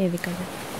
ये भी जाए